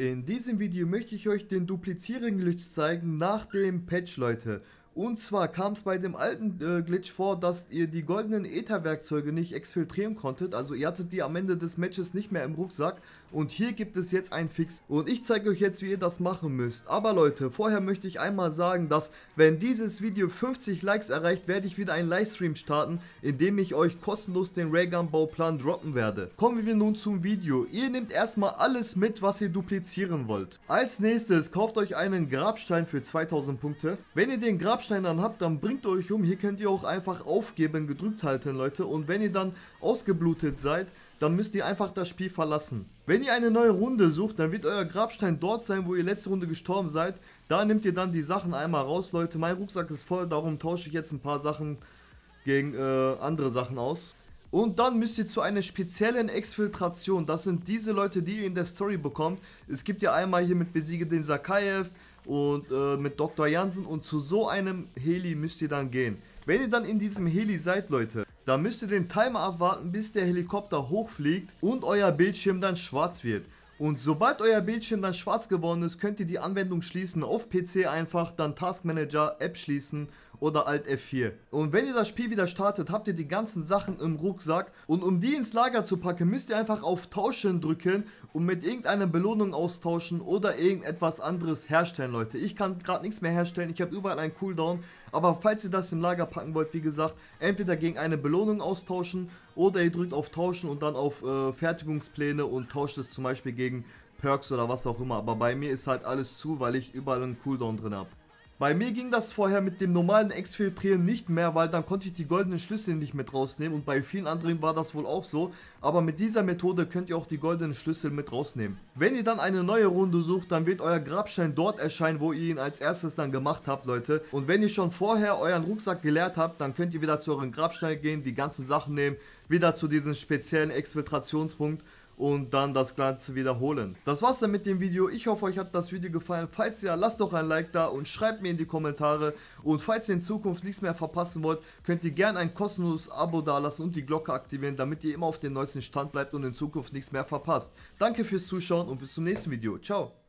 In diesem Video möchte ich euch den Duplizieren-Glitch zeigen nach dem Patch, Leute. Und zwar kam es bei dem alten äh, Glitch vor, dass ihr die goldenen Ether-Werkzeuge nicht exfiltrieren konntet. Also ihr hattet die am Ende des Matches nicht mehr im Rucksack. Und hier gibt es jetzt einen Fix. Und ich zeige euch jetzt, wie ihr das machen müsst. Aber Leute, vorher möchte ich einmal sagen, dass wenn dieses Video 50 Likes erreicht, werde ich wieder einen Livestream starten, in dem ich euch kostenlos den Raygun-Bauplan droppen werde. Kommen wir nun zum Video. Ihr nehmt erstmal alles mit, was ihr duplizieren wollt. Als nächstes kauft euch einen Grabstein für 2000 Punkte. Wenn ihr den Grabstein Grabstein dann habt, dann bringt euch um. Hier könnt ihr auch einfach aufgeben, gedrückt halten, Leute. Und wenn ihr dann ausgeblutet seid, dann müsst ihr einfach das Spiel verlassen. Wenn ihr eine neue Runde sucht, dann wird euer Grabstein dort sein, wo ihr letzte Runde gestorben seid. Da nehmt ihr dann die Sachen einmal raus, Leute. Mein Rucksack ist voll, darum tausche ich jetzt ein paar Sachen gegen äh, andere Sachen aus. Und dann müsst ihr zu einer speziellen Exfiltration, das sind diese Leute, die ihr in der Story bekommt. Es gibt ja einmal hier mit Besiege den Sakaev, und äh, mit Dr. Jansen und zu so einem Heli müsst ihr dann gehen. Wenn ihr dann in diesem Heli seid, Leute, dann müsst ihr den Timer abwarten, bis der Helikopter hochfliegt und euer Bildschirm dann schwarz wird. Und sobald euer Bildschirm dann schwarz geworden ist, könnt ihr die Anwendung schließen. Auf PC einfach dann Task Manager, App schließen oder Alt F4. Und wenn ihr das Spiel wieder startet, habt ihr die ganzen Sachen im Rucksack. Und um die ins Lager zu packen, müsst ihr einfach auf Tauschen drücken und mit irgendeiner Belohnung austauschen oder irgendetwas anderes herstellen, Leute. Ich kann gerade nichts mehr herstellen, ich habe überall einen Cooldown. Aber falls ihr das im Lager packen wollt, wie gesagt, entweder gegen eine Belohnung austauschen oder ihr drückt auf Tauschen und dann auf äh, Fertigungspläne und tauscht es zum Beispiel gegen Perks oder was auch immer. Aber bei mir ist halt alles zu, weil ich überall einen Cooldown drin habe. Bei mir ging das vorher mit dem normalen Exfiltrieren nicht mehr, weil dann konnte ich die goldenen Schlüssel nicht mit rausnehmen und bei vielen anderen war das wohl auch so. Aber mit dieser Methode könnt ihr auch die goldenen Schlüssel mit rausnehmen. Wenn ihr dann eine neue Runde sucht, dann wird euer Grabstein dort erscheinen, wo ihr ihn als erstes dann gemacht habt, Leute. Und wenn ihr schon vorher euren Rucksack geleert habt, dann könnt ihr wieder zu euren Grabstein gehen, die ganzen Sachen nehmen, wieder zu diesem speziellen Exfiltrationspunkt und dann das Ganze wiederholen. Das war's dann mit dem Video. Ich hoffe, euch hat das Video gefallen. Falls ja, lasst doch ein Like da und schreibt mir in die Kommentare. Und falls ihr in Zukunft nichts mehr verpassen wollt, könnt ihr gerne ein kostenloses Abo dalassen und die Glocke aktivieren, damit ihr immer auf dem neuesten Stand bleibt und in Zukunft nichts mehr verpasst. Danke fürs Zuschauen und bis zum nächsten Video. Ciao.